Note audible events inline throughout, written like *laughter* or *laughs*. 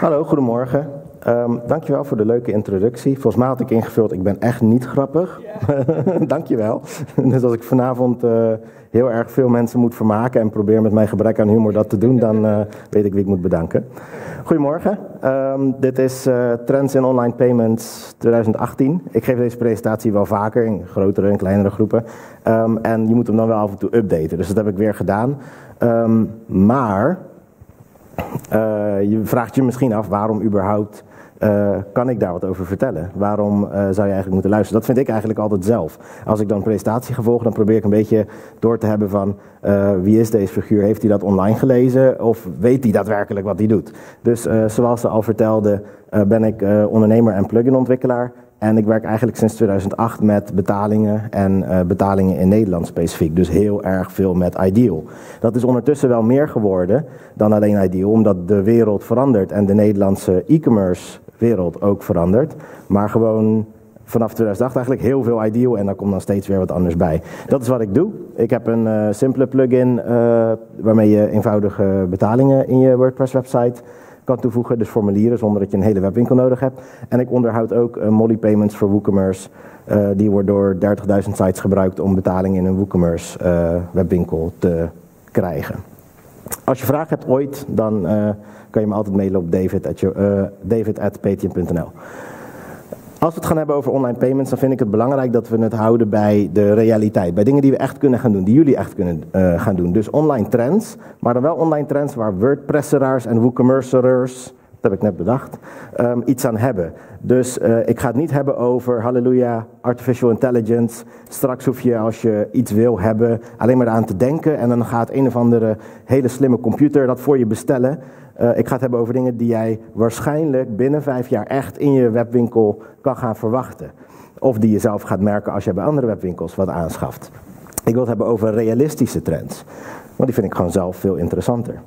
Hallo, goedemorgen. Um, dankjewel voor de leuke introductie. Volgens mij had ik ingevuld, ik ben echt niet grappig. *laughs* Dankjewel. Dus als ik vanavond uh, heel erg veel mensen moet vermaken en probeer met mijn gebrek aan humor dat te doen, dan uh, weet ik wie ik moet bedanken. Goedemorgen, um, dit is uh, Trends in Online Payments 2018. Ik geef deze presentatie wel vaker in grotere en kleinere groepen. Um, en je moet hem dan wel af en toe updaten, dus dat heb ik weer gedaan. maar je vraagt je misschien af waarom überhaupt uh, kan ik daar wat over vertellen? Waarom uh, zou je eigenlijk moeten luisteren? Dat vind ik eigenlijk altijd zelf. Als ik dan een presentatie ga volgen, dan probeer ik een beetje door te hebben van wie is deze figuur? Heeft hij dat online gelezen of weet hij daadwerkelijk wat hij doet? Dus zoals ze al vertelde, ben ik ondernemer en plugin-ontwikkelaar. En ik werk eigenlijk sinds 2008 met betalingen en uh, betalingen in Nederland specifiek. Dus heel erg veel met Ideal. Dat is ondertussen wel meer geworden dan alleen Ideal, omdat de wereld verandert en de Nederlandse e-commerce wereld ook verandert. Maar gewoon vanaf 2008 eigenlijk heel veel Ideal en daar komt dan steeds weer wat anders bij. Dat is wat ik doe. Ik heb een uh, simpele plugin uh, waarmee je eenvoudige betalingen in je WordPress website toevoegen. Dus formulieren zonder dat je een hele webwinkel nodig hebt. En ik onderhoud ook uh, Molly Payments voor WooCommerce. die wordt door 30.000 sites gebruikt om betalingen in een WooCommerce webwinkel te krijgen. Als je vragen hebt ooit, dan kan je me altijd mailen op david.ptm.nl. David als we het gaan hebben over online payments, dan vind ik het belangrijk dat we het houden bij de realiteit. Bij dingen die we echt kunnen gaan doen, die jullie echt kunnen uh, gaan doen. Dus online trends, maar dan wel online trends waar WordPresseraars en WooCommercerers, dat heb ik net bedacht, um, iets aan hebben. Dus uh, ik ga het niet hebben over, halleluja, artificial intelligence. Straks hoef je als je iets wil hebben alleen maar aan te denken en dan gaat een of andere hele slimme computer dat voor je bestellen. Uh, ik ga het hebben over dingen die jij waarschijnlijk binnen vijf jaar echt in je webwinkel kan gaan verwachten. Of die je zelf gaat merken als je bij andere webwinkels wat aanschaft. Ik wil het hebben over realistische trends. Want die vind ik gewoon zelf veel interessanter.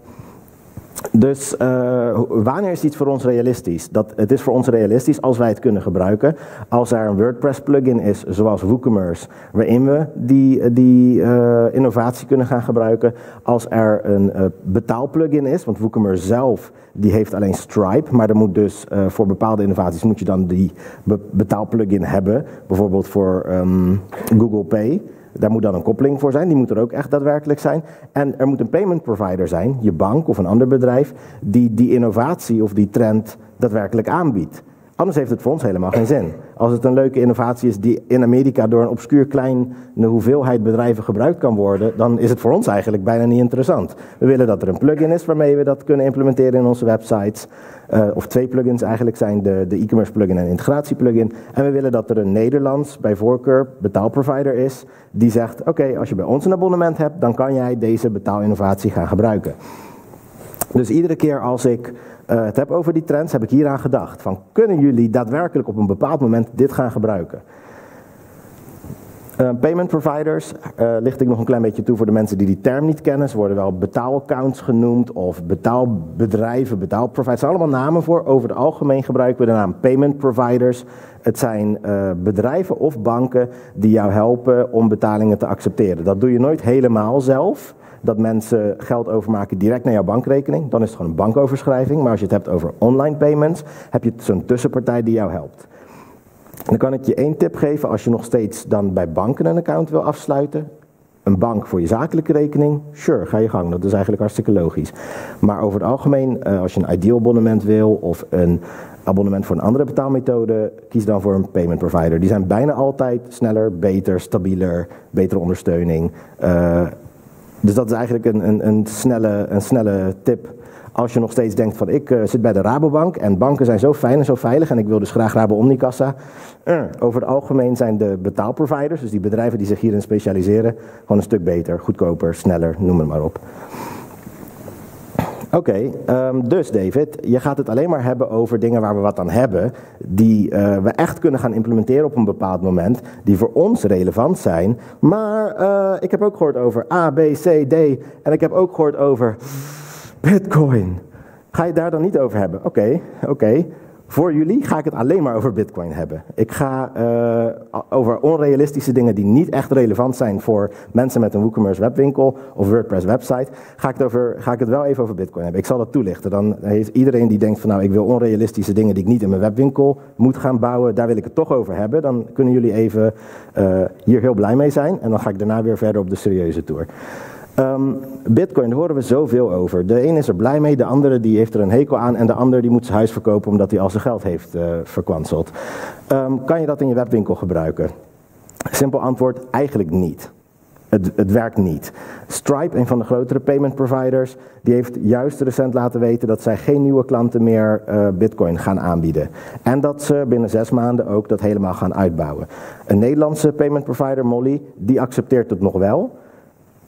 Dus uh, wanneer is iets voor ons realistisch? Dat, het is voor ons realistisch als wij het kunnen gebruiken. Als er een WordPress plugin is, zoals WooCommerce, waarin we die, die uh, innovatie kunnen gaan gebruiken. Als er een uh, betaalplugin is, want WooCommerce zelf die heeft alleen Stripe, maar er moet dus voor bepaalde innovaties moet je dan die be betaalplugin hebben. Bijvoorbeeld voor um, Google Pay. Daar moet dan een koppeling voor zijn, die moet er ook echt daadwerkelijk zijn. En er moet een payment provider zijn, je bank of een ander bedrijf, die die innovatie of die trend daadwerkelijk aanbiedt. Anders heeft het voor ons helemaal geen zin. Als het een leuke innovatie is die in Amerika door een obscuur kleine hoeveelheid bedrijven gebruikt kan worden, dan is het voor ons eigenlijk bijna niet interessant. We willen dat er een plugin is waarmee we dat kunnen implementeren in onze websites. Uh, of twee plugins eigenlijk zijn de, de e-commerce plugin en integratie plugin. En we willen dat er een Nederlands, bij voorkeur, betaalprovider is, die zegt, oké, als je bij ons een abonnement hebt, dan kan jij deze betaalinnovatie gaan gebruiken. Dus iedere keer als ik uh, het heb over die trends, heb ik hieraan gedacht. Van kunnen jullie daadwerkelijk op een bepaald moment dit gaan gebruiken? Uh, payment providers uh, licht ik nog een klein beetje toe voor de mensen die die term niet kennen. Ze worden wel betaalaccounts genoemd of betaalbedrijven, betaalproviders. Er zijn allemaal namen voor. Over het algemeen gebruiken we de naam payment providers. Het zijn bedrijven of banken die jou helpen om betalingen te accepteren. Dat doe je nooit helemaal zelf dat mensen geld overmaken direct naar jouw bankrekening. Dan is het gewoon een bankoverschrijving. Maar als je het hebt over online payments, heb je zo'n tussenpartij die jou helpt. dan kan ik je één tip geven als je nog steeds dan bij banken een account wil afsluiten. Een bank voor je zakelijke rekening, sure, ga je gang. Dat is eigenlijk hartstikke logisch. Maar over het algemeen, eh, als je een ideal abonnement wil of een abonnement voor een andere betaalmethode, kies dan voor een payment provider. Die zijn bijna altijd sneller, beter, stabieler, betere ondersteuning. Uh, dus dat is eigenlijk een, een, een, snelle, een snelle tip. Als je nog steeds denkt van ik uh, zit bij de Rabobank en banken zijn zo fijn en zo veilig en ik wil dus graag Rabo Omnicassa. Uh, over het algemeen zijn de betaalproviders, dus die bedrijven die zich hierin specialiseren, gewoon een stuk beter, goedkoper, sneller, noem het maar op. Oké, um, dus David, je gaat het alleen maar hebben over dingen waar we wat aan hebben, die uh, we echt kunnen gaan implementeren op een bepaald moment, die voor ons relevant zijn. Maar uh, ik heb ook gehoord over A, B, C, D en ik heb ook gehoord over Bitcoin. Ga je daar dan niet over hebben? Oké, oké. Voor jullie ga ik het alleen maar over Bitcoin hebben. Ik ga uh, over onrealistische dingen die niet echt relevant zijn voor mensen met een WooCommerce webwinkel of WordPress website. Ga ik, het over, ga ik het wel even over Bitcoin hebben. Ik zal dat toelichten. Dan heeft iedereen die denkt van nou ik wil onrealistische dingen die ik niet in mijn webwinkel moet gaan bouwen, daar wil ik het toch over hebben. Dan kunnen jullie even uh, hier heel blij mee zijn. En dan ga ik daarna weer verder op de serieuze tour. Um, Bitcoin, daar horen we zoveel over. De een is er blij mee, de andere die heeft er een hekel aan en de ander die moet zijn huis verkopen omdat hij al zijn geld heeft uh, verkwanseld. Um, kan je dat in je webwinkel gebruiken? Simpel antwoord, eigenlijk niet. Het, het, werkt niet. Stripe, een van de grotere payment providers, die heeft juist recent laten weten dat zij geen nieuwe klanten meer uh, Bitcoin gaan aanbieden. En dat ze binnen zes maanden ook dat helemaal gaan uitbouwen. Een Nederlandse payment provider, Molly, die accepteert het nog wel.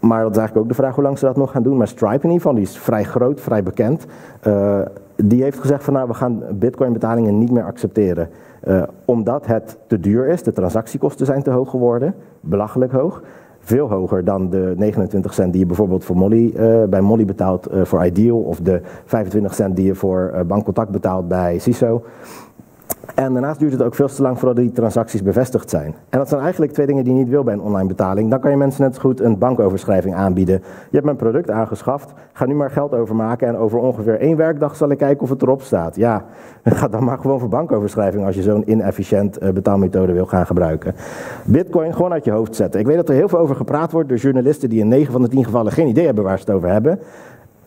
Maar dat is eigenlijk ook de vraag hoe lang ze dat nog gaan doen. Maar Stripe in ieder geval, die is vrij groot, vrij bekend. Uh, die heeft gezegd van nou, we gaan bitcoin betalingen niet meer accepteren. Uh, omdat het te duur is, de transactiekosten zijn te hoog geworden, belachelijk hoog. Veel hoger dan de 29 cent die je bijvoorbeeld voor Molly, uh, bij Molly betaalt voor Ideal. Of de 25 cent die je voor bankcontact betaalt bij CISO. En daarnaast duurt het ook veel te lang voordat die transacties bevestigd zijn. En dat zijn eigenlijk twee dingen die je niet wil bij een online betaling. Dan kan je mensen net goed een bankoverschrijving aanbieden. Je hebt mijn product aangeschaft, ga nu maar geld overmaken en over ongeveer één werkdag zal ik kijken of het erop staat. Ja, *laughs* ga dan maar gewoon voor bankoverschrijving als je zo'n inefficiënt eh, betaalmethode wil gaan gebruiken. Bitcoin gewoon uit je hoofd zetten. Ik weet dat er heel veel over gepraat wordt door journalisten die in 9 van de 10 gevallen geen idee hebben waar ze het over hebben.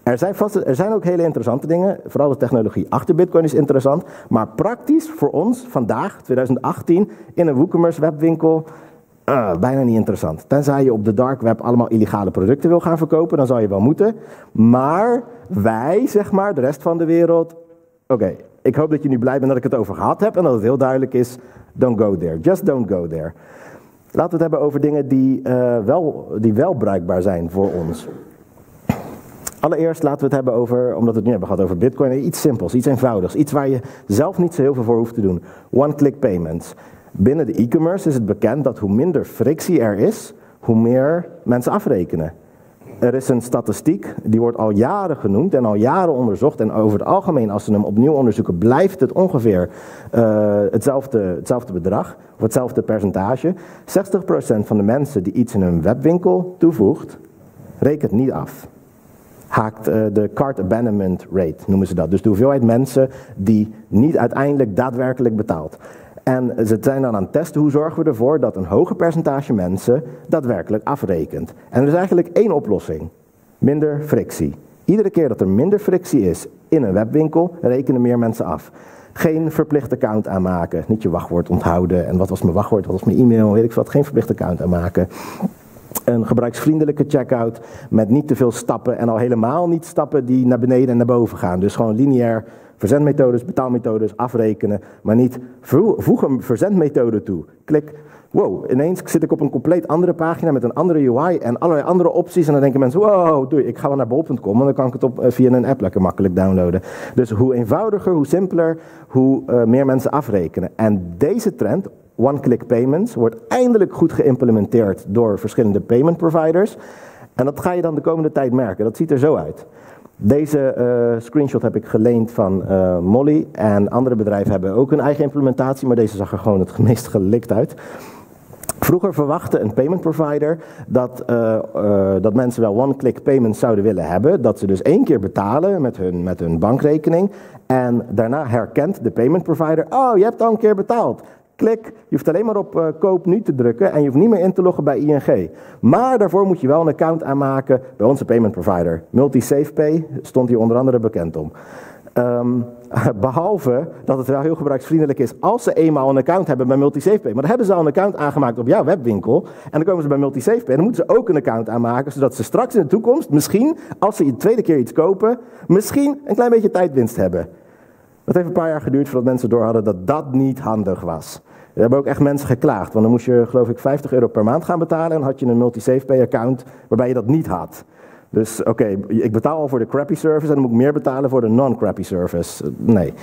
Er zijn, er zijn ook hele interessante dingen. Vooral de technologie achter Bitcoin is interessant. Maar praktisch voor ons vandaag, 2018, in een WooCommerce webwinkel. Uh, bijna niet interessant. Tenzij je op de dark web allemaal illegale producten wil gaan verkopen, dan zou je wel moeten. Maar wij, zeg maar, de rest van de wereld. Oké, ik hoop dat je nu blij bent dat ik het over gehad heb en dat het heel duidelijk is. Don't go there. Just don't go there. Laten we het hebben over dingen die, uh, wel, die wel bruikbaar zijn voor ons. Allereerst laten we het hebben over, omdat we het nu hebben gehad over Bitcoin, iets simpels, iets eenvoudigs. Iets waar je zelf niet zo heel veel voor hoeft te doen. One-click payments. Binnen de e-commerce is het bekend dat hoe minder frictie er is, hoe meer mensen afrekenen. Er is een statistiek, die wordt al jaren genoemd en al jaren onderzocht. En over het algemeen, als ze hem opnieuw onderzoeken, blijft het ongeveer uh, hetzelfde, hetzelfde bedrag, of hetzelfde percentage. 60% van de mensen die iets in een webwinkel toevoegt, rekent niet af haakt uh, de cart abandonment rate, noemen ze dat. Dus de hoeveelheid mensen die niet uiteindelijk daadwerkelijk betaalt. En ze zijn dan aan het testen hoe zorgen we ervoor dat een hoger percentage mensen daadwerkelijk afrekent. En er is eigenlijk één oplossing: minder frictie. Iedere keer dat er minder frictie is in een webwinkel, rekenen meer mensen af. Geen verplicht account aanmaken. Niet je wachtwoord onthouden. En wat was mijn wachtwoord? Wat was mijn e-mail? Weet ik wat. Geen verplicht account aanmaken een gebruiksvriendelijke checkout met niet te veel stappen en al helemaal niet stappen die naar beneden en naar boven gaan. Dus gewoon lineair verzendmethodes, betaalmethodes, afrekenen, maar niet voeg een verzendmethode toe. Klik, wow, ineens zit ik op een compleet andere pagina met een andere UI en allerlei andere opties en dan denken mensen, wow, doei, ik ga wel naar bol.com en dan kan ik het op, eh, via een app lekker makkelijk downloaden. Dus hoe eenvoudiger, hoe simpeler, hoe uh, meer mensen afrekenen. En deze trend, one-click payments wordt eindelijk goed geïmplementeerd door verschillende payment providers. En dat ga je dan de komende tijd merken. Dat ziet er zo uit. Deze uh, screenshot heb ik geleend van uh, Molly. En andere bedrijven hebben ook een eigen implementatie, maar deze zag er gewoon het *laughs* meest gelikt uit. Vroeger verwachtte een payment provider dat, uh, dat mensen wel one-click payments zouden willen hebben. Dat ze dus één keer betalen met hun, met hun bankrekening. En daarna herkent de payment provider: Oh, je hebt al een keer betaald. Klik, je hoeft alleen maar op uh, koop nu te drukken en je hoeft niet meer in te loggen bij ING. Maar daarvoor moet je wel een account aanmaken bij onze payment provider. MultiSafePay stond hier onder andere bekend om. Um, *laughs* behalve dat het wel heel gebruiksvriendelijk is als ze eenmaal een account hebben bij MultiSafePay. Maar dan hebben ze al een account aangemaakt op jouw webwinkel. En dan komen ze bij MultiSafePay en dan moeten ze ook een account aanmaken. Zodat ze straks in de toekomst, misschien als ze de tweede keer iets kopen, misschien een klein beetje tijdwinst hebben. Dat heeft een paar jaar geduurd voordat mensen door hadden dat dat niet handig was. Er hebben ook echt mensen geklaagd, want dan moest je geloof ik 50 euro per maand gaan betalen en had je een multi-SafePay account waarbij je dat niet had. Dus oké, ik betaal al voor de crappy service en dan moet ik meer betalen voor de non-crappy service. Nee.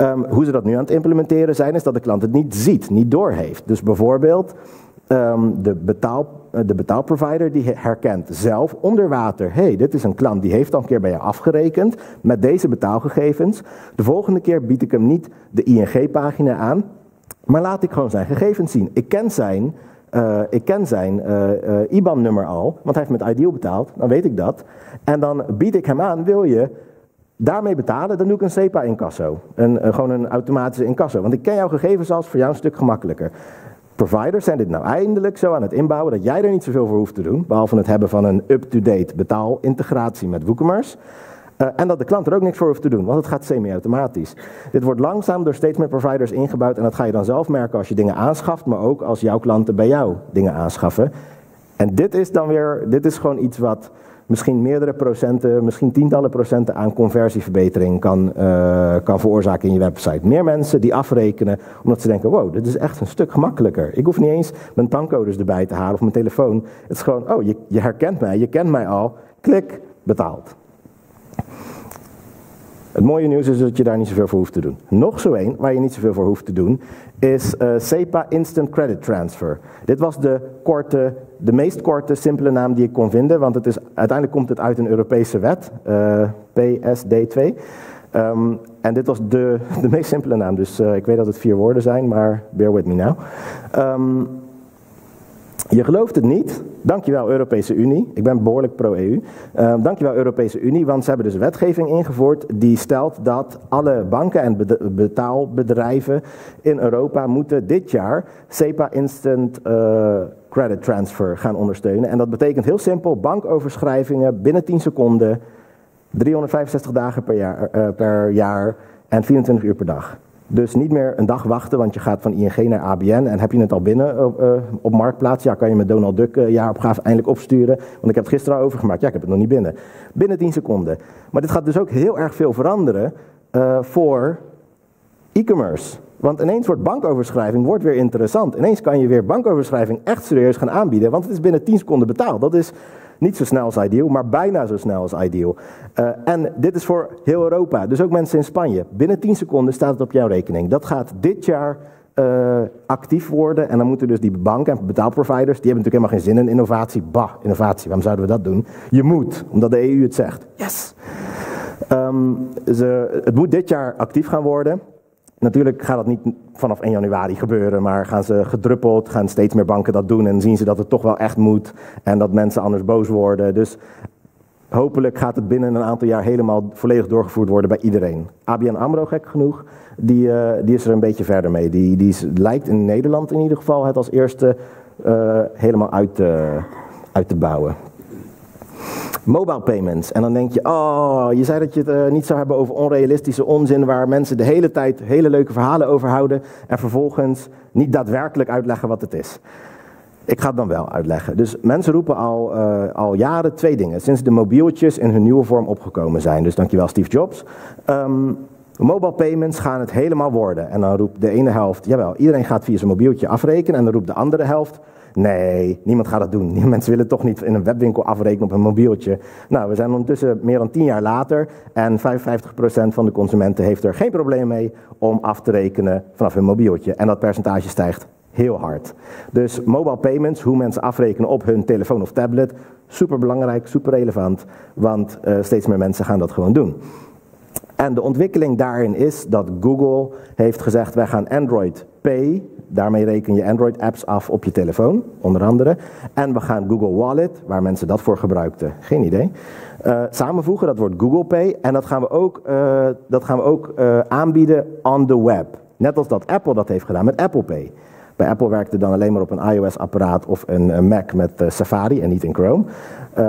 Um, hoe ze dat nu aan het implementeren zijn, is dat de klant het niet ziet, niet doorheeft. Dus bijvoorbeeld, ehm, de, betaal, eh, de betaalprovider die herkent zelf onder water, hey, dit is een klant die heeft al een keer bij je afgerekend met deze betaalgegevens. De volgende keer bied ik hem niet de ING-pagina aan, maar laat ik gewoon zijn gegevens zien. Ik ken zijn, uh, ik ken zijn uh, IBAN-nummer al, want hij heeft met Ideal betaald, dan weet ik dat. En dan bied ik hem aan, wil je daarmee betalen, dan doe ik een SEPA-incasso. Een, gewoon een automatische incasso. Want ik ken jouw gegevens als voor jou een stuk gemakkelijker. Providers zijn dit nou eindelijk zo aan het inbouwen dat jij er niet zoveel voor hoeft te doen, behalve het hebben van een up-to-date betaalintegratie met WooCommerce. Uh, en dat de klant er ook niks voor hoeft te doen, want het gaat semi-automatisch. Dit wordt langzaam door steeds meer providers ingebouwd en dat ga je dan zelf merken als je dingen aanschaft, maar ook als jouw klanten bij jou dingen aanschaffen. En dit is dan weer, dit is gewoon iets wat misschien meerdere procenten, misschien tientallen procenten aan conversieverbetering kan, uh, kan veroorzaken in je website. Meer mensen die afrekenen omdat ze denken, wow, dit is echt een stuk gemakkelijker. Ik hoef niet eens mijn tankcodes erbij te halen of mijn telefoon. Het is gewoon, oh, je, je herkent mij, je kent mij al, klik, betaald. Het mooie nieuws is dat je daar niet zoveel voor hoeft te doen. Nog zo één, waar je niet zoveel voor hoeft te doen, is uh, SEPA Instant Credit Transfer. Dit was de, korte, de meest korte, simpele naam die ik kon vinden, want het is, uiteindelijk komt het uit een Europese wet, uh, PSD2. Um, en dit was de, *laughs* de meest simpele naam, dus uh, ik weet dat het vier woorden zijn, maar bear with me now. Um, je gelooft het niet. Dankjewel Europese Unie. Ik ben behoorlijk pro-EU. Uh, dankjewel Europese Unie, want ze hebben dus wetgeving ingevoerd die stelt dat alle banken en betaalbedrijven in Europa moeten dit jaar SEPA Instant uh, Credit Transfer gaan ondersteunen. En dat betekent heel simpel bankoverschrijvingen binnen 10 seconden, 365 dagen per jaar, uh, per jaar en 24 uur per dag. Dus niet meer een dag wachten, want je gaat van ING naar ABN en heb je het al binnen op, uh, op Marktplaats? Ja, kan je met Donald Duck uh, jaaropgave eindelijk opsturen? Want ik heb het gisteren al overgemaakt. Ja, ik heb het nog niet binnen. Binnen 10 seconden. Maar dit gaat dus ook heel erg veel veranderen voor e-commerce. Want ineens wordt bankoverschrijving weer interessant. Ineens kan je weer bankoverschrijving echt serieus gaan aanbieden, want het is binnen 10 seconden betaald. Dat is niet zo snel als ideal, maar bijna zo snel als ideal. Uh, en dit is voor heel Europa, dus ook mensen in Spanje. Binnen 10 seconden staat het op jouw rekening. Dat gaat dit jaar uh, actief worden. En dan moeten dus die banken en betaalproviders, die hebben natuurlijk helemaal geen zin in innovatie. Bah, innovatie, waarom zouden we dat doen? Je moet, omdat de EU het zegt. Yes! Um, ze, het moet dit jaar actief gaan worden. Natuurlijk gaat dat niet vanaf 1 januari gebeuren, maar gaan ze gedruppeld, gaan steeds meer banken dat doen en zien ze dat het toch wel echt moet en dat mensen anders boos worden. Dus hopelijk gaat het binnen een aantal jaar helemaal volledig doorgevoerd worden bij iedereen. ABN AMRO, gek genoeg, die, uh, die is er een beetje verder mee. Die, die lijkt in Nederland in ieder geval het als eerste uh, helemaal uit te, uit te bouwen. Mobile payments. En dan denk je, oh, je zei dat je het uh, niet zou hebben over onrealistische onzin waar mensen de hele tijd hele leuke verhalen over houden en vervolgens niet daadwerkelijk uitleggen wat het is. Ik ga het dan wel uitleggen. Dus mensen roepen al, uh, al jaren twee dingen. Sinds de mobieltjes in hun nieuwe vorm opgekomen zijn. Dus dankjewel Steve Jobs. Um, mobile payments gaan het helemaal worden. En dan roept de ene helft, jawel, iedereen gaat via zijn mobieltje afrekenen. En dan roept de andere helft, Nee, niemand gaat dat doen. *laughs* Mensen willen toch niet in een webwinkel afrekenen op een mobieltje. Nou, we zijn ondertussen meer dan tien jaar later en 55% van de consumenten heeft er geen probleem mee om af te rekenen vanaf hun mobieltje. En dat percentage stijgt heel hard. Dus mobile payments, hoe mensen afrekenen op hun telefoon of tablet, super belangrijk, super relevant, want uh, steeds meer mensen gaan dat gewoon doen. En de ontwikkeling daarin is dat Google heeft gezegd: wij gaan Android Pay Daarmee reken je Android-apps af op je telefoon, onder andere. En we gaan Google Wallet, waar mensen dat voor gebruikten, geen idee, uh, samenvoegen. Dat wordt Google Pay. En dat gaan we ook, uh, dat gaan we ook uh, aanbieden on the web. Net als dat Apple dat heeft gedaan met Apple Pay. Bij Apple werkte dan alleen maar op een iOS-apparaat of een, een, Mac met Safari en niet in Chrome.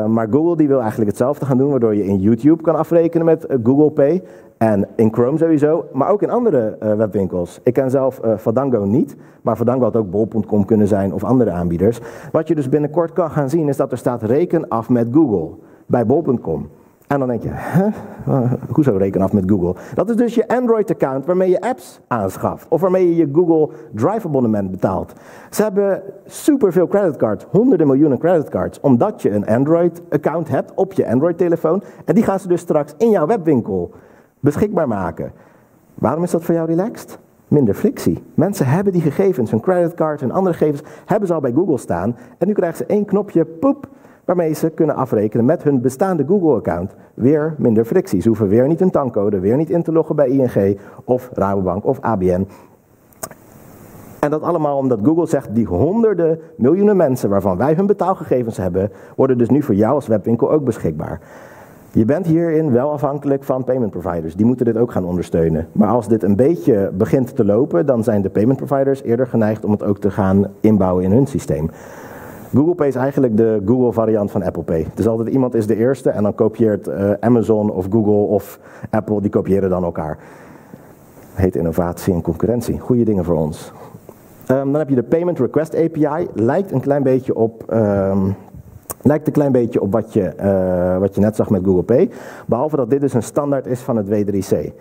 maar Google die wil eigenlijk hetzelfde gaan doen, waardoor je in YouTube kan afrekenen met Google Pay. En in Chrome sowieso, maar ook in andere webwinkels. Ik ken zelf uh, Fadango niet, maar Fadango had ook bol.com kunnen zijn of andere aanbieders. Wat je dus binnenkort kan gaan zien is dat er staat reken af met Google bij bol.com. En dan denk je, huh? hoezo reken af met Google? Dat is dus je Android-account waarmee je apps aanschaft. Of waarmee je je Google Drive-abonnement betaalt. Ze hebben superveel creditcards, honderden miljoenen creditcards. Omdat je een Android-account hebt op je Android-telefoon. En die gaan ze dus straks in jouw webwinkel beschikbaar maken. Waarom is dat voor jou relaxed? minder frictie. Mensen hebben die gegevens, hun creditcard, hun andere gegevens, hebben ze al bij Google staan. En nu krijgen ze één knopje, poep, waarmee ze kunnen afrekenen met hun bestaande Google-account. Weer minder frictie. Ze hoeven weer niet een tankcode, weer niet in te loggen bij ING of Rabobank of ABN. En dat allemaal omdat Google zegt, die honderden miljoenen mensen waarvan wij hun betaalgegevens hebben, worden dus nu voor jou als webwinkel ook beschikbaar. Je bent hierin wel afhankelijk van payment providers. Die moeten dit ook gaan ondersteunen. Maar als dit een beetje begint te lopen, dan zijn de payment providers eerder geneigd om het ook te gaan inbouwen in hun systeem. Google Pay is eigenlijk de Google variant van Apple Pay. Dus altijd iemand is de eerste en dan kopieert uh, Amazon of Google of Apple, die kopiëren dan elkaar. Heet innovatie en concurrentie. Goede dingen voor ons. Um, dan heb je de Payment Request API. Lijkt een klein beetje op um, Lijkt een klein beetje op wat je, uh, wat je net zag met Google Pay. Behalve dat dit dus een standaard is van het W3C.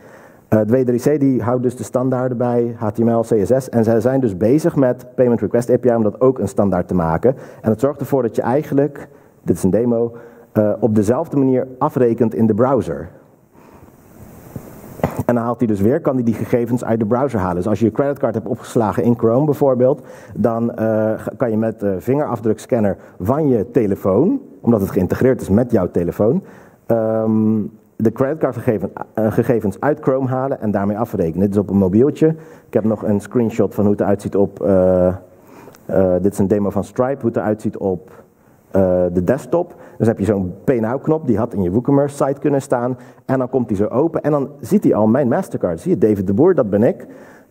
Uh, het W3C die houdt dus de standaarden bij HTML, CSS. En zij zijn dus bezig met Payment Request API om dat ook een standaard te maken. En het zorgt ervoor dat je eigenlijk, dit is een demo, uh, op dezelfde manier afrekent in de browser. En dan haalt hij dus weer, kan hij die gegevens uit de browser halen. Dus als je je creditcard hebt opgeslagen in Chrome bijvoorbeeld, dan uh, kan je met vingerafdrukscanner van je telefoon, omdat het geïntegreerd is met jouw telefoon, um, de creditcardgegevens gegevens uit Chrome halen en daarmee afrekenen. Dit is op een mobieltje. Ik heb nog een screenshot van hoe het eruit ziet op. Uh, dit is een demo van Stripe, hoe het eruit ziet op de desktop. Dus heb je zo'n Pay Now knop, die had in je WooCommerce site kunnen staan. En dan komt die zo open en dan ziet hij al mijn Mastercard. Zie je, David de Boer, dat ben ik.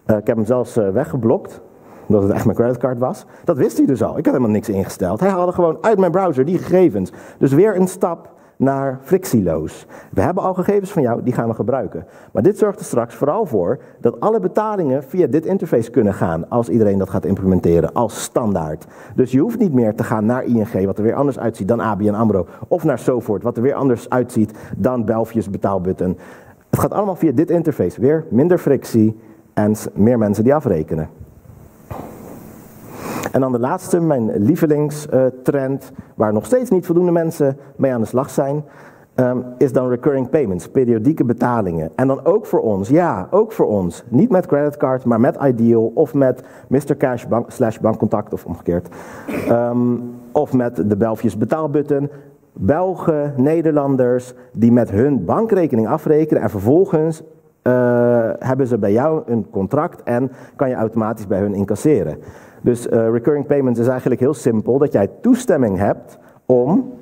Ik heb hem zelfs weggeblokt, omdat het echt mijn creditcard was. Dat wist hij dus al. Ik had helemaal niks ingesteld. Hij haalde gewoon uit mijn browser die gegevens. Dus weer een stap naar frictieloos. We hebben al gegevens van jou, die gaan we gebruiken. Maar dit zorgt er straks vooral voor dat alle betalingen via dit interface kunnen gaan als iedereen dat gaat implementeren als standaard. Dus je hoeft niet meer te gaan naar ING, wat er weer anders uitziet dan ABN AMRO, of naar Sofort, wat er weer anders uitziet dan Belfius betaalbutton. Het gaat allemaal via dit interface. Weer minder frictie en meer mensen die afrekenen. En dan de laatste, mijn lievelingstrend, waar nog steeds niet voldoende mensen mee aan de slag zijn, um, is dan recurring payments, periodieke betalingen. En dan ook voor ons, ja, ook voor ons. Niet met creditcard, maar met Ideal of met Mr. Cash slash bankcontact of omgekeerd. Um, of met de Belfius betaalbutton. Belgen, Nederlanders, die met hun bankrekening afrekenen en vervolgens uh, hebben ze bij jou een contract en kan je automatisch bij hun incasseren. Dus uh, recurring payments is eigenlijk heel simpel, dat jij toestemming hebt om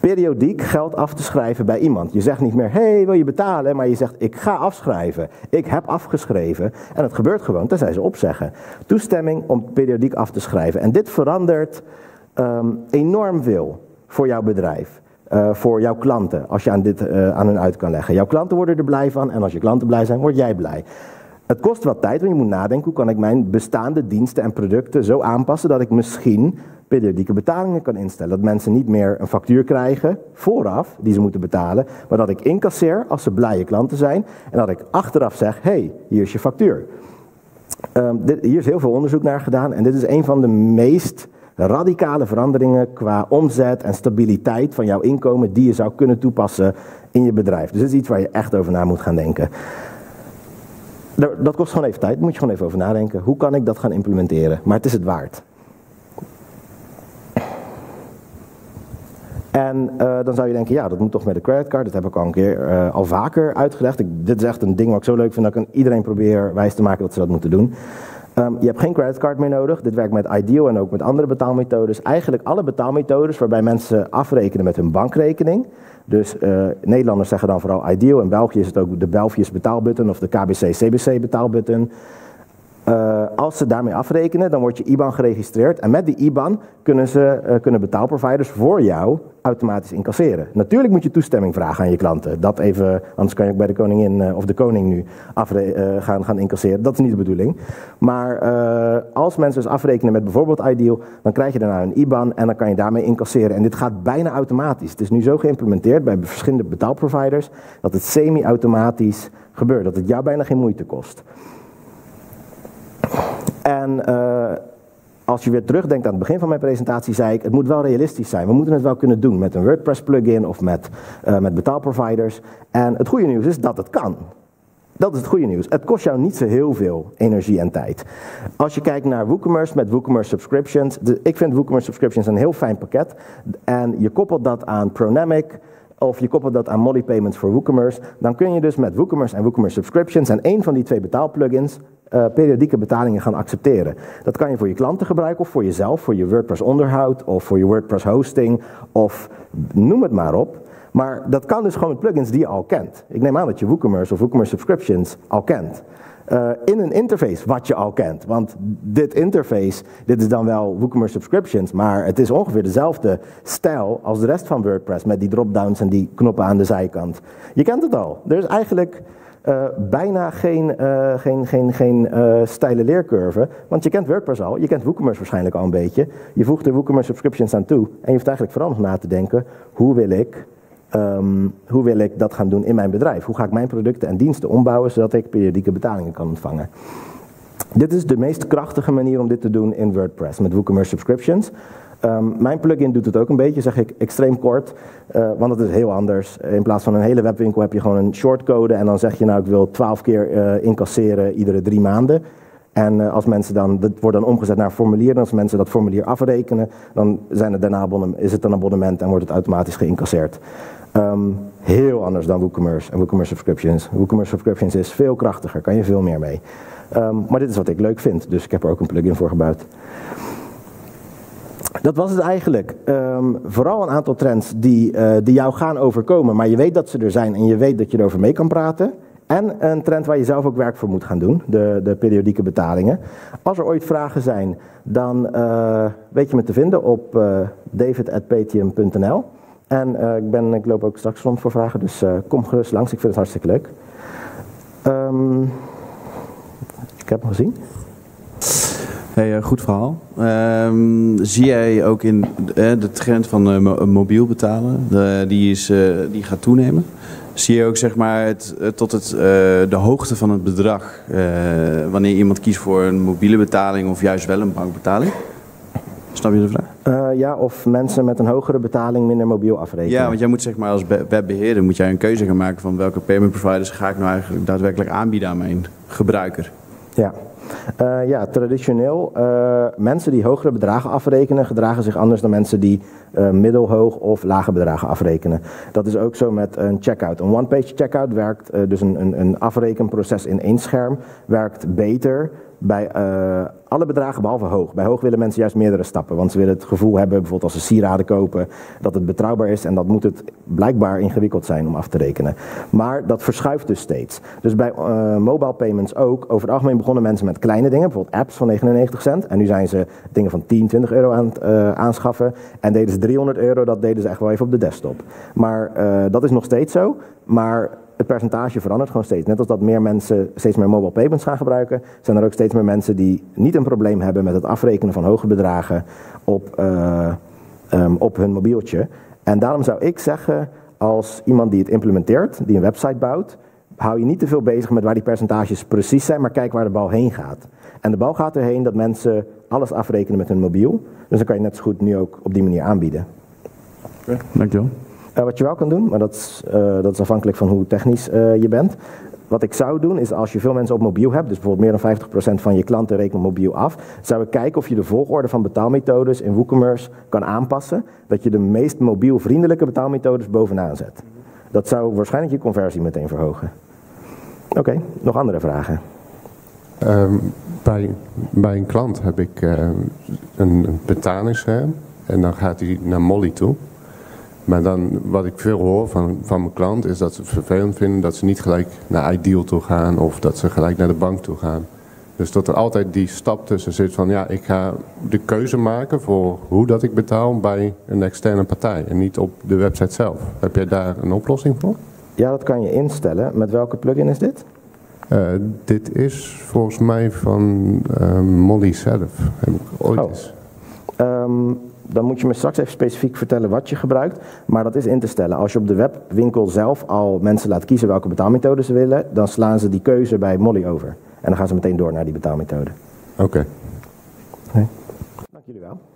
periodiek geld af te schrijven bij iemand. Je zegt niet meer, hey, wil je betalen? Maar je zegt, ik ga afschrijven. Ik heb afgeschreven. En het gebeurt gewoon, tenzij ze opzeggen. Toestemming om periodiek af te schrijven. En dit verandert um, enorm veel voor jouw bedrijf. Uh, voor jouw klanten, als je aan dit uh, aan hun uit kan leggen. Jouw klanten worden er blij van en als je klanten blij zijn, word jij blij. Het kost wat tijd, want je moet nadenken hoe kan ik mijn bestaande diensten en producten zo aanpassen dat ik misschien periodieke betalingen kan instellen. Dat mensen niet meer een factuur krijgen vooraf die ze moeten betalen, maar dat ik incasseer als ze blije klanten zijn en dat ik achteraf zeg: hey, hier is je factuur. Um, dit, hier is heel veel onderzoek naar gedaan en dit is een van de meest radicale veranderingen qua omzet en stabiliteit van jouw inkomen die je zou kunnen toepassen in je bedrijf. Dus dit is iets waar je echt over na moet gaan denken. Dat kost gewoon even tijd, moet je gewoon even over nadenken. Hoe kan ik dat gaan implementeren? Maar het is het waard. En uh, dan zou je denken, ja, dat moet toch met de creditcard. Dat heb ik al een keer uh, al vaker uitgelegd. Ik, dit is echt een ding wat ik zo leuk vind dat ik aan iedereen probeer wijs te maken dat ze dat moeten doen. Um, je hebt geen creditcard meer nodig. Dit werkt met Ideal en ook met andere betaalmethodes. Eigenlijk alle betaalmethodes waarbij mensen afrekenen met hun bankrekening. Dus uh, Nederlanders zeggen dan vooral Ideal. In België is het ook de Belfius betaalbutton of de KBC-CBC betaalbutton. Uh, als ze daarmee afrekenen, dan wordt je IBAN geregistreerd. En met die IBAN kunnen, ze, uh, kunnen betaalproviders voor jou automatisch incasseren. Natuurlijk moet je toestemming vragen aan je klanten. Dat even, anders kan je ook bij de koningin uh, of de koning nu gaan, gaan incasseren. Dat is niet de bedoeling. Maar als mensen dus afrekenen met bijvoorbeeld Ideal, dan krijg je daarna een IBAN en dan kan je daarmee incasseren. En dit gaat bijna automatisch. Het is nu zo geïmplementeerd bij verschillende betaalproviders dat het semi-automatisch gebeurt. Dat het jou bijna geen moeite kost. En uh, als je weer terugdenkt aan het begin van mijn presentatie, zei ik: het moet wel realistisch zijn. We moeten het wel kunnen doen met een WordPress plugin of met, uh, met betaalproviders. En het goede nieuws is dat het kan. Dat is het goede nieuws. Het kost jou niet zo heel veel energie en tijd. Als je kijkt naar WooCommerce met WooCommerce Subscriptions. ik vind WooCommerce Subscriptions een heel fijn pakket. En je koppelt dat aan Pronamic of je koppelt dat aan Molly Payments voor WooCommerce. Dan kun je dus met WooCommerce en WooCommerce Subscriptions en één van die twee betaalplugins uh, periodieke betalingen gaan accepteren. Dat kan je voor je klanten gebruiken of voor jezelf, voor je WordPress onderhoud of voor je WordPress hosting of noem het maar op. Maar dat kan dus gewoon met plugins die je al kent. Ik neem aan dat je WooCommerce of WooCommerce Subscriptions al kent. Uh, in een interface wat je al kent. Want dit interface, dit is dan wel WooCommerce Subscriptions, maar het is ongeveer dezelfde stijl als de rest van WordPress met die dropdowns en die knoppen aan de zijkant. Je kent het al. Er is eigenlijk uh, bijna geen, uh, geen, geen, geen uh, steile leercurve. Want je kent WordPress al, je kent WooCommerce waarschijnlijk al een beetje. Je voegt er WooCommerce subscriptions aan toe. En je hoeft eigenlijk vooral nog na te denken, hoe wil ik Um, hoe wil ik dat gaan doen in mijn bedrijf? Hoe ga ik mijn producten en diensten ombouwen zodat ik periodieke betalingen kan ontvangen? Dit is de meest krachtige manier om dit te doen in WordPress met WooCommerce Subscriptions. Um, mijn plugin doet het ook een beetje, zeg ik extreem kort, uh, want het is heel anders. In plaats van een hele webwinkel heb je gewoon een shortcode en dan zeg je nou ik wil 12 keer uh, incasseren iedere drie maanden. En uh, als mensen dan, dat wordt dan omgezet naar een formulier, en als mensen dat formulier afrekenen, dan zijn het daarna is het een abonnement en wordt het automatisch geïncasseerd. Um, heel anders dan WooCommerce en WooCommerce Subscriptions. WooCommerce Subscriptions is veel krachtiger, kan je veel meer mee. Um, maar dit is wat ik leuk vind, dus ik heb er ook een plugin voor gebouwd. Dat was het eigenlijk. Um, vooral een aantal trends die, uh, die jou gaan overkomen, maar je weet dat ze er zijn en je weet dat je erover mee kan praten. En een trend waar je zelf ook werk voor moet gaan doen, de, de periodieke betalingen. Als er ooit vragen zijn, dan uh, weet je me te vinden op uh. En ik, ben, ik loop ook straks rond voor vragen, dus kom gerust langs. Ik vind het hartstikke leuk. Um, ik heb hem gezien. Hey, uh, goed verhaal. Um, zie jij ook in de trend van mobiel betalen, de, die, is, die gaat toenemen? Zie je ook zeg maar het, tot het, de hoogte van het bedrag wanneer iemand kiest voor een mobiele betaling of juist wel een bankbetaling? Snap je de vraag? Ja, of mensen met een hogere betaling minder mobiel afrekenen. Ja, want jij moet zeg maar als webbeheerder moet jij een keuze gaan maken van welke payment providers ga ik nou eigenlijk daadwerkelijk aanbieden aan mijn gebruiker. Ja. Uh, ja, traditioneel, uh, mensen die hogere bedragen afrekenen, gedragen zich anders dan mensen die uh, middelhoog of lage bedragen afrekenen. Dat is ook zo met een checkout. Een one-page checkout werkt, dus een, een, een afrekenproces in één scherm, werkt beter bij uh, alle bedragen behalve hoog. Bij hoog willen mensen juist meerdere stappen, want ze willen het gevoel hebben, bijvoorbeeld als ze sieraden kopen, dat het betrouwbaar is en dat moet het blijkbaar ingewikkeld zijn om af te rekenen. Maar dat verschuift dus steeds. Dus bij uh, mobile payments ook, over het algemeen begonnen mensen met kleine dingen, bijvoorbeeld apps van 99 cent en nu zijn ze dingen van 10, 20 euro aan het uh, aanschaffen en deden ze 300 euro, dat deden ze echt wel even op de desktop. Maar dat is nog steeds zo, maar het percentage verandert gewoon steeds. Net als dat meer mensen steeds meer mobile payments gaan gebruiken, zijn er ook steeds meer mensen die niet een probleem hebben met het afrekenen van hoge bedragen op, uh, um, op hun mobieltje. En daarom zou ik zeggen, als iemand die het implementeert, die een website bouwt, hou je niet te veel bezig met waar die percentages precies zijn, maar kijk waar de bal heen gaat. En de bal gaat erheen dat mensen alles afrekenen met hun mobiel. Dus dan kan je net zo goed nu ook op die manier aanbieden. Oké, dankjewel. Uh, wat je wel kan doen, maar dat is, uh, dat is afhankelijk van hoe technisch uh, je bent. Wat ik zou doen is als je veel mensen op mobiel hebt, dus bijvoorbeeld meer dan 50% van je klanten rekenen mobiel af, zou ik kijken of je de volgorde van betaalmethodes in WooCommerce kan aanpassen, dat je de meest mobielvriendelijke betaalmethodes bovenaan zet. Dat zou waarschijnlijk je conversie meteen verhogen. Oké, nog andere vragen? Um, bij, bij een klant heb ik een, een betalingsscherm en dan gaat hij naar Molly toe. Maar dan, wat ik veel hoor van, van mijn klant is dat ze het vervelend vinden dat ze niet gelijk naar Ideal toe gaan of dat ze gelijk naar de bank toe gaan. Dus dat er altijd die stap tussen zit van ja, ik ga de keuze maken voor hoe dat ik betaal bij een externe partij en niet op de website zelf. Heb jij daar een oplossing voor? Ja, dat kan je instellen. Met welke plugin is dit? Uh, dit is volgens mij van uh, Molly zelf. Heb ik ooit oh. eens. Um, dan moet je me straks even specifiek vertellen wat je gebruikt. Maar dat is in te stellen. Als je op de webwinkel zelf al mensen laat kiezen welke betaalmethode ze willen, dan slaan ze die keuze bij Molly over. En dan gaan ze meteen door naar die betaalmethode. Oké. Okay. Dank jullie wel.